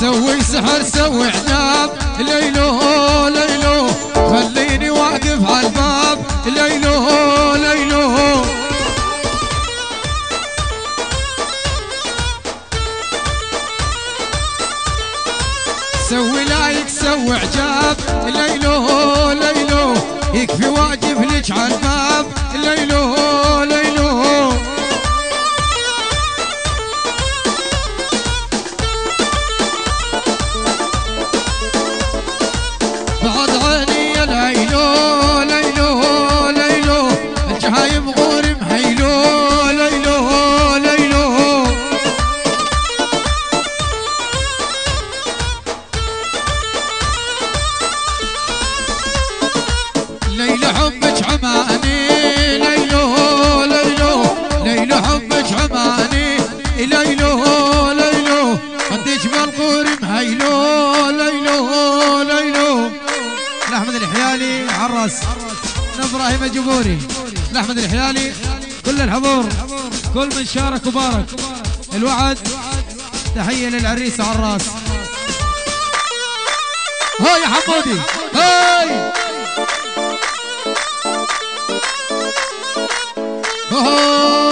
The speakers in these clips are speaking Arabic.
سوي سحر سوي عناب ليلو ليلو خليني واقف على الباب ليلو ليلو. سوي like سوي اعجاب. ليلو ليلو يكفي واجب لك على الباب ليلو ليلو لأحمد الحيالي عرس. من إبراهيم الجبوري. لأحمد الحيالي كل الحضور كل من شارك وبارك. الوعد تحية للعريس عراس. هاي يا حمودي هاي. أوه،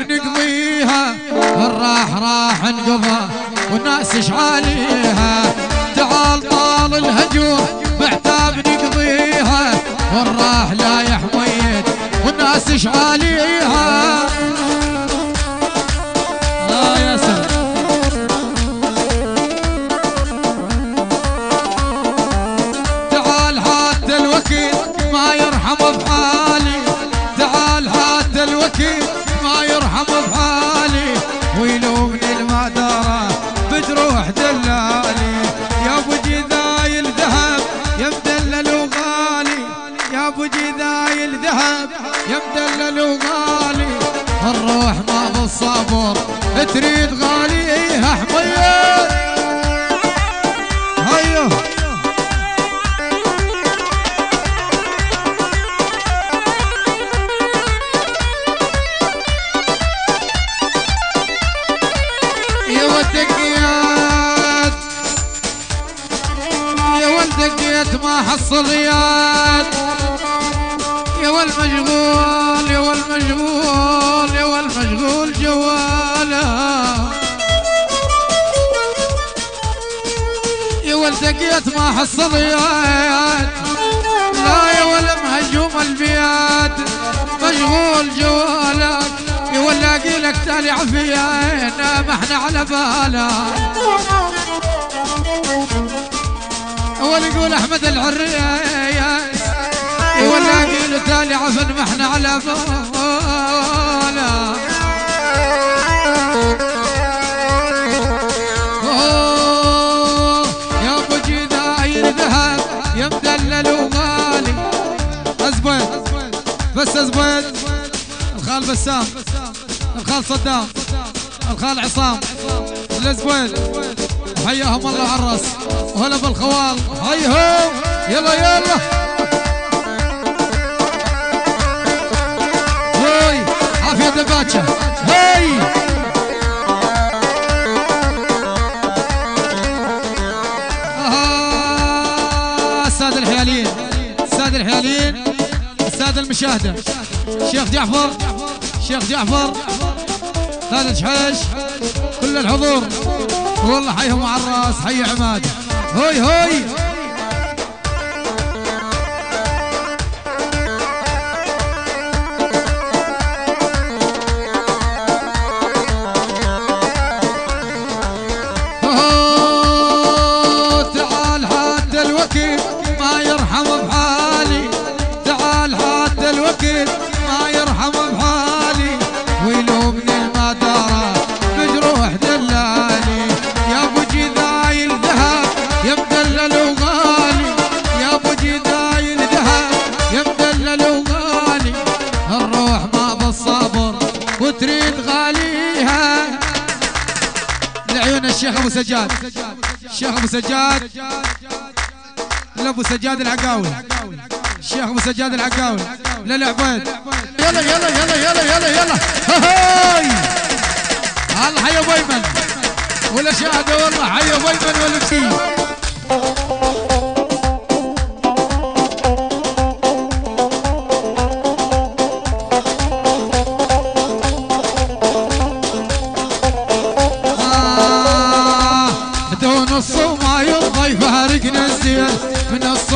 نقضيها الراح راح انقضى والناس شعاليها يا ابو جذايل ذهب يا مدلل وغالي الروح ما بالصبر تريد غاليها حميد والمشغول يا والمشغول يا والمشغول جواله يا ولدقيت ما حصليات لا يا ولا مهجوم البيات مشغول جوالك يا ولاقي لك تالي عفيانا ما إحنا على بالك يقول أحمد العريس والاقي له عفن ما إحنا على باله يا ابو جيدا عين ذهب يا مدلل وغالي ازبط بس ازبط الخال بسام الخال صدام الخال عصام. الازبل حياهم الله على الرأس. وهلا بالخوال. حيهم يلا يلا. السادة المشاهدة شيخ جعفر شيخ جعفر خالد شحيش كل الحضور والله حيهم على الراس حي عماد هوي هوي الشيخ أبو سجاد. الشيخ أبو سجاد. لابو سجاد العقاوي. الشيخ أبو سجاد العقاوي. للعبيد يلا يلا يلا يلا يلا يلا هاي! الله حي ابو ايمن ولا شاهده والله حي ابو ايمن ولا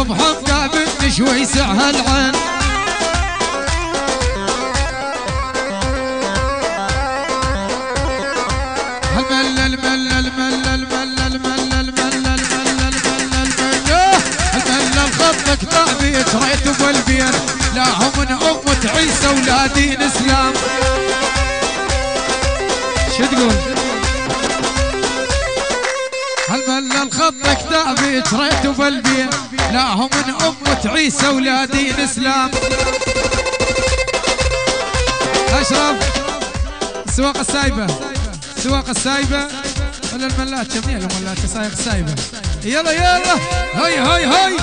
الصبح مقابل شوي سعها العين الملل ملل لا هم من أمة عيسى ولا دين إسلام شو تقول؟ خطك تعبي تريت بالبين لا هم من أمة عيسى ولا دين إسلام أشرف السواق السايبة. السواق السايبة. ولا الملات جميع الملات سايق السايبة. يلا يلا. هاي هاي هاي.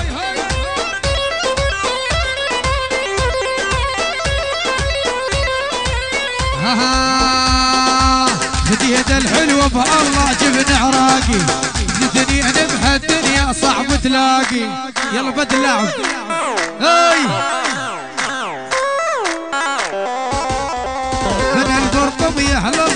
ها ها. هدية الحلوة بالله جبن عراقي تلاقي يلا بدل اللاعب هاي من عند ربي هلا.